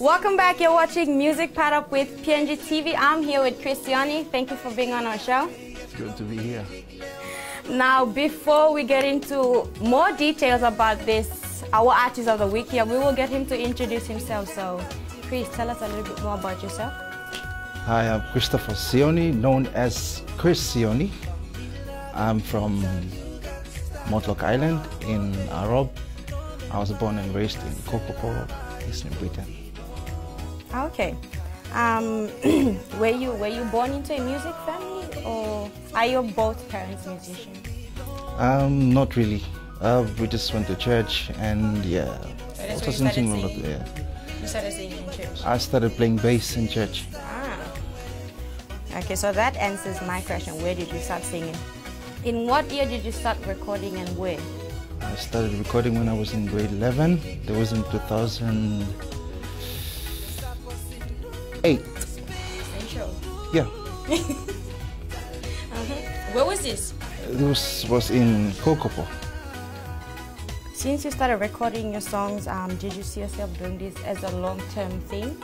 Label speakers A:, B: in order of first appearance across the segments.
A: Welcome back. You're watching Music Pairap with PNG TV. I'm here with Chris Sione. Thank you for being on our show.
B: It's good to be here.
A: Now, before we get into more details about this, our artist of the week here, we will get him to introduce himself. So, Chris, tell us a little bit more about yourself.
B: Hi, I'm Christopher Sione, known as Chris Sione. I'm from Mortlock Island in Arob. I was born and raised in Kokopo, Eastern Britain.
A: Okay. Um, were you were you born into a music family, or are your both parents musicians?
B: Um, not really. Uh, we just went to church and yeah.
A: So that's
B: I
A: where you started
B: singing a lot,
A: singing?
B: yeah.
A: You started singing in church.
B: I started playing bass in church.
A: Okay, so that answers my question. Where did you start singing? In what year did you start recording and where?
B: I started recording when I was in grade 11. That was in 2008.
A: Essential.
B: Yeah, uh -huh.
A: Where was this?
B: this was in Kokopo.
A: Since you started recording your songs, um, did you see yourself doing this as a long-term thing?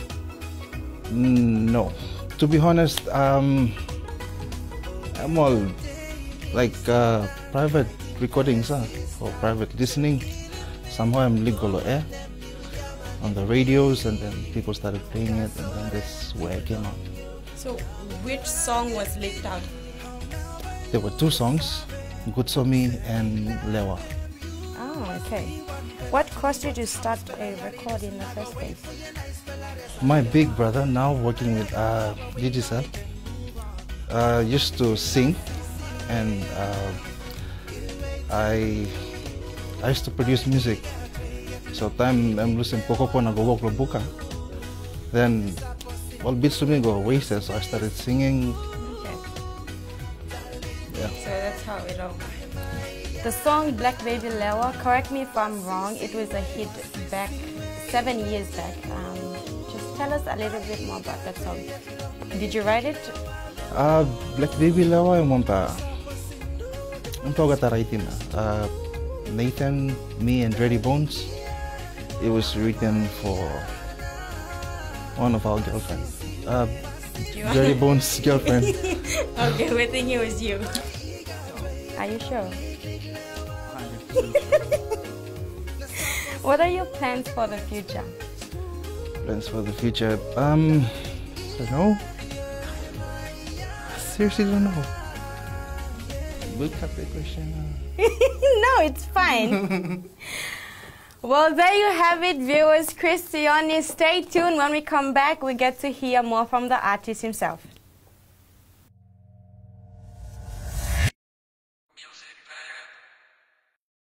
B: Mm, No, to be honest, um, I'm all like uh, private recordings huh? or private listening. Somehow I'm legal air on the radios, and then people started playing it, and then that's where I came out.
A: So, which song was leaked out?
B: There were two songs, Gutsomi and Lewa.
A: Okay. What caused you to start a record in the first place?
B: My big brother, now working with uh, Digicel, uh, used to sing, and uh, I I used to produce music. So time I'm losing poco po nag-walk buka. Then all beats to me go wasted, so I started singing.
A: Okay.
B: Yeah.
A: So that's how it all. The song Black Baby Lewa, correct me if I'm wrong, it was a hit back seven years back. Um, just tell us a little bit more about that song. Did you write it?
B: Uh, Black Baby Lewa monta. Ang tawag ata writing na. Uh, Nathan, me, and Dreddy Bones. It was written for one of our girlfriends. Uh, Dreddy Bones' girlfriend.
A: okay, we think it was you. Are you sure? what are your plans for the future?
B: Plans for the future. Um, I don't know. Seriously, don't know. We'll cut the question. uh,
A: no, it's fine. well, there you have it, viewers. Chris Sione, stay tuned. When we come back, we get to hear more from the artist himself.